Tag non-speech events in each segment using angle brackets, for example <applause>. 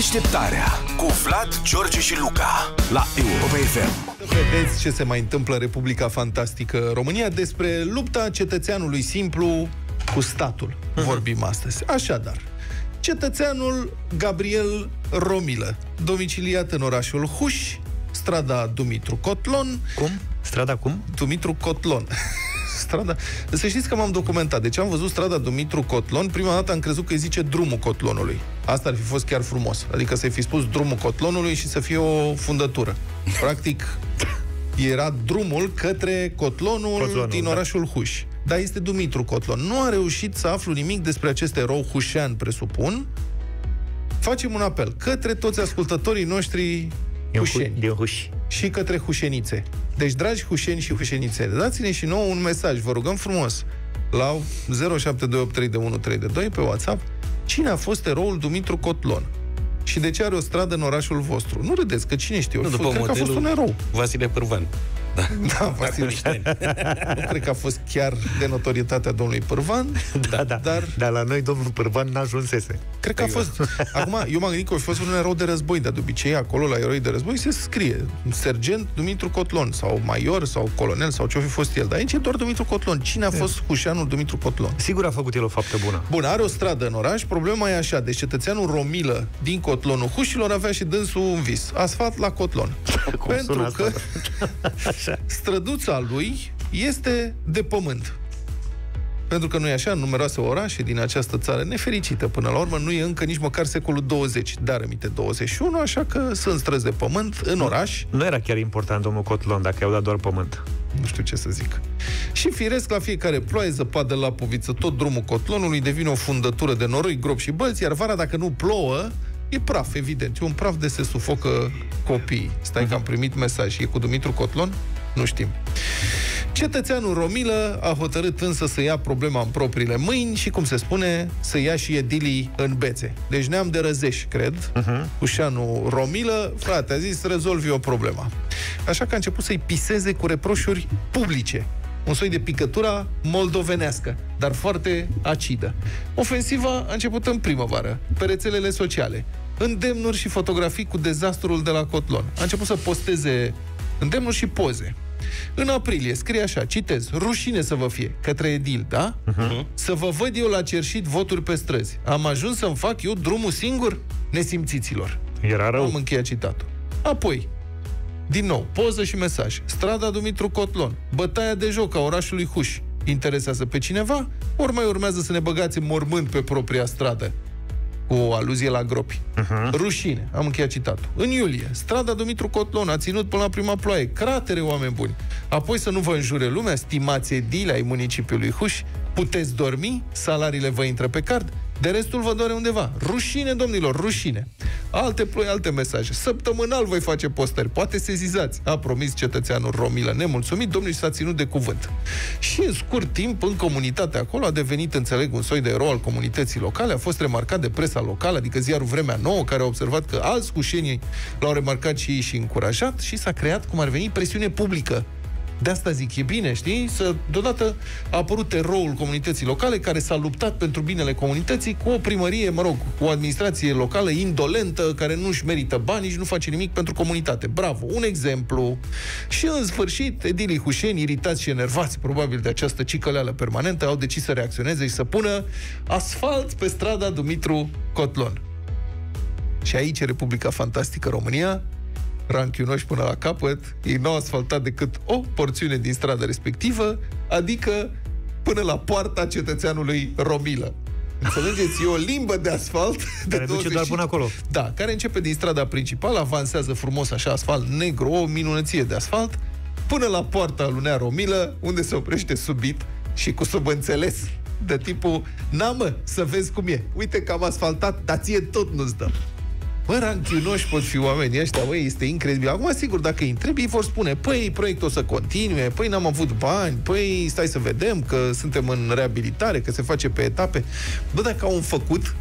Deșteptarea cu Vlad, George și Luca la Europa FM. Vedeți ce se mai întâmplă în Republica Fantastică România despre lupta cetățeanului simplu cu statul. Vorbim astăzi. Așadar, cetățeanul Gabriel Romilă, domiciliat în orașul Huș, strada Dumitru Cotlon. Cum? Strada cum? Dumitru Cotlon. <laughs> strada... Să știți că m-am documentat. Deci am văzut strada Dumitru Cotlon. Prima dată am crezut că îi zice drumul Cotlonului. Asta ar fi fost chiar frumos. Adică să-i fi spus drumul Cotlonului și să fie o fundătură. Practic, era drumul către Cotlonul, Cotlonul, din da. orașul Huș. Dar este Dumitru Cotlon. Nu a reușit să aflu nimic despre acest erou hușean, presupun. Facem un apel către toți ascultătorii noștri Din, hușeni hu- din huș. și către hușenițe. Deci, dragi hușeni și hușenițe, dați-ne și nouă un mesaj, vă rugăm frumos, la 07283132 pe WhatsApp, cine a fost eroul Dumitru Cotlon? Și de ce are o stradă în orașul vostru? Nu râdeți, că cine știe, Nu, F- după cred că a fost un modelul erou. Vasile Pârvan. Da. <laughs> Da, Vasile. niște ani. Nu cred că a fost chiar de notorietatea domnului Pârvan, <laughs> Da, da. dar Dar la noi domnul Pârvan n-ajunsese. Cred că a fost... Acum, eu m-am gândit că a fost un erou de război, dar de obicei acolo, la eroi de război, se scrie sergent Dumitru Cotlon, sau major, sau colonel, sau ce-o fi fost el. Dar aici e doar Dumitru Cotlon. Cine a fost hușeanul Dumitru Cotlon? Sigur a făcut el o faptă bună. Bun, are o stradă în oraș, problema e așa, deci cetățeanul Romilă din Cotlonul Hușilor avea și dânsul un vis. Asfalt la Cotlon. <laughs> Cum Pentru sună că asta? străduța lui este de pământ. Pentru că nu e așa, în numeroase orașe din această țară nefericită, până la urmă, nu e încă nici măcar secolul 20, dar aminte 21, așa că sunt străzi de pământ în oraș, Nu era chiar important domnul Cotlon dacă i-au dat doar pământ. nu știu ce să zic. Și firesc la fiecare ploaie, zăpadă la poviță, tot drumul cotlonului devine o fundătură de noroi, grob și bălți, iar vara, dacă nu plouă, e praf, evident. E un praf de se sufocă copiii. Stai că am primit mesaj. E cu Dumitru Cotlon? Nu știm. Cetățeanul Romilă a hotărât însă să ia problema în propriile mâini și, cum se spune, să ia și edilii în bețe. Deci neam de răzeș, cred. Uh-huh. Ușanul Romilă, frate, a zis, rezolvi o problemă. Așa că a început să-i piseze cu reproșuri publice. Un soi de picătura moldovenească, dar foarte acidă. Ofensiva a început în primăvară, pe rețelele sociale. Îndemnuri și fotografii cu dezastrul de la Cotlon. A început să posteze îndemnuri și poze. În aprilie scrie așa, citez, rușine să vă fie, către Edil, da? Uh-huh. Să vă văd eu la cerșit voturi pe străzi. Am ajuns să-mi fac eu drumul singur? Nesimțiților. Era rău. Am încheiat citatul. Apoi, din nou, poză și mesaj. Strada Dumitru Cotlon. Bătaia de joc a orașului Huș. Interesează pe cineva? Ori mai urmează să ne băgați în mormânt pe propria stradă? Cu o aluzie la gropi. Uh-huh. Rușine. Am încheiat citatul. În iulie, strada Dumitru Cotlon a ținut până la prima ploaie. Cratere, oameni buni. Apoi să nu vă înjure lumea, stimați edile ai municipiului Huș, puteți dormi, salariile vă intră pe card, de restul vă doare undeva. Rușine, domnilor, rușine. Alte ploi, alte mesaje. Săptămânal voi face postări. Poate sezizați. A promis cetățeanul Romilă nemulțumit, domnul și s-a ținut de cuvânt. Și în scurt timp, în comunitatea acolo, a devenit, înțeleg, un soi de erou al comunității locale, a fost remarcat de presa locală, adică ziarul Vremea Nouă, care a observat că alți cușenii l-au remarcat și ei și încurajat și s-a creat, cum ar veni, presiune publică de asta zic, e bine, știi? Să, deodată a apărut eroul comunității locale care s-a luptat pentru binele comunității cu o primărie, mă rog, cu o administrație locală indolentă, care nu-și merită bani și nu face nimic pentru comunitate. Bravo! Un exemplu. Și în sfârșit, edilii hușeni, iritați și enervați probabil de această cicăleală permanentă, au decis să reacționeze și să pună asfalt pe strada Dumitru Cotlon. Și aici, Republica Fantastică România, ranchiunoși până la capăt, ei n-au asfaltat decât o porțiune din strada respectivă, adică până la poarta cetățeanului Romilă. Înțelegeți? E o limbă de asfalt de Care duce doar până acolo. Da, care începe din strada principală, avansează frumos așa asfalt negru, o minunăție de asfalt, până la poarta lunea Romilă, unde se oprește subit și cu subînțeles de tipul, n mă, să vezi cum e. Uite că am asfaltat, dar ție tot nu-ți dăm. Bă, ranchiunoși pot fi oamenii ăștia, băi, este incredibil. Acum, sigur, dacă îi întrebi, ei vor spune, păi, proiectul o să continue, păi, n-am avut bani, păi, stai să vedem că suntem în reabilitare, că se face pe etape. Bă, dacă au făcut,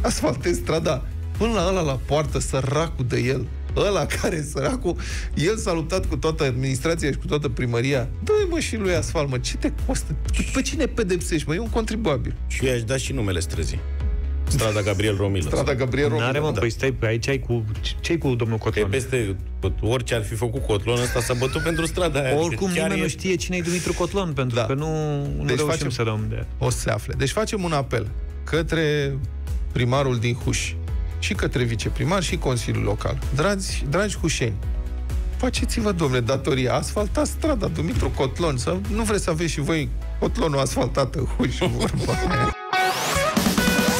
asfaltez strada până la ăla la poartă, săracul de el, ăla care, săracul, el s-a luptat cu toată administrația și cu toată primăria. Dă-i mă și lui asfalt, mă, ce te costă? Pe cine pedepsești, mă? E un contribuabil. Și eu aș da și numele străzii. Strada Gabriel Romilă. Strada Gabriel Romilă. N-are, mă, da. păi stai, aici ai cu... ce cu domnul Că e Cotlon? peste orice ar fi făcut Cotlon ăsta s-a bătut pentru strada aia. Oricum Deci chiar nimeni e- nu știe cine e Dumitru Cotlon, pentru Da. că nu, nu Deci reușim facem- să dăm de... O să se afle. Deci facem un apel către primarul din Huș și către viceprimar și Consiliul Local. Dragi, dragi hușeni, faceți-vă, domnule, datoria, asfaltați strada Dumitru Cotlon, să nu vreți să aveți și voi Cotlonul asfaltat în Huș, vorba aia.